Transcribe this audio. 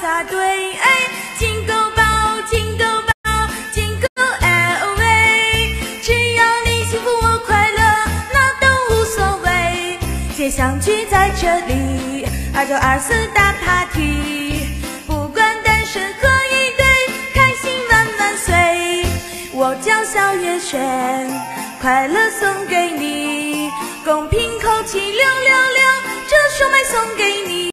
擦对哎，金狗宝，金狗宝，金狗 LV，只要你幸福我快乐，那都无所谓。先相聚在这里，二九二四大 party，不管单身和一对，开心万万岁。我叫小月轩，快乐送给你，公平扣七六六六，这首麦送给。